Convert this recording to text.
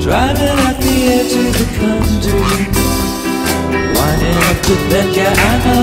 Driving at the edge of the country. Winding up to Becca, I know